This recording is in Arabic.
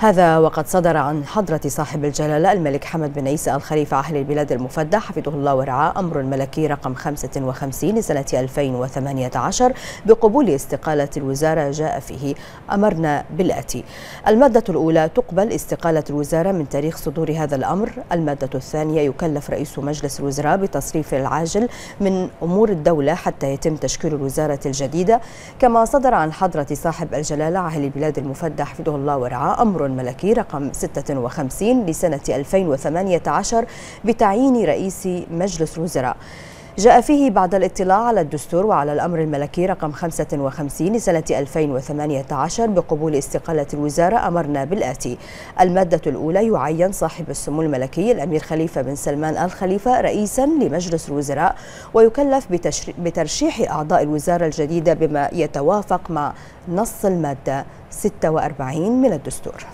هذا وقد صدر عن حضرة صاحب الجلالة الملك حمد بن عيسى الخليفة أهل البلاد المفدى حفظه الله ورعاه أمر ملكي رقم 55 لسنة 2018 بقبول استقالة الوزارة جاء فيه أمرنا بالآتي. المادة الأولى تقبل استقالة الوزارة من تاريخ صدور هذا الأمر. المادة الثانية يكلف رئيس مجلس الوزراء بتصريف العاجل من أمور الدولة حتى يتم تشكيل الوزارة الجديدة. كما صدر عن حضرة صاحب الجلالة أهل البلاد المفدى حفظه الله ورعاه أمر الملكي رقم 56 لسنة 2018 بتعيين رئيس مجلس الوزراء. جاء فيه بعد الاطلاع على الدستور وعلى الأمر الملكي رقم 55 لسنة 2018 بقبول استقالة الوزارة أمرنا بالآتي. المادة الأولى يعين صاحب السمو الملكي الأمير خليفة بن سلمان الخليفة رئيسا لمجلس الوزراء ويكلف بترشيح أعضاء الوزارة الجديدة بما يتوافق مع نص المادة 46 من الدستور.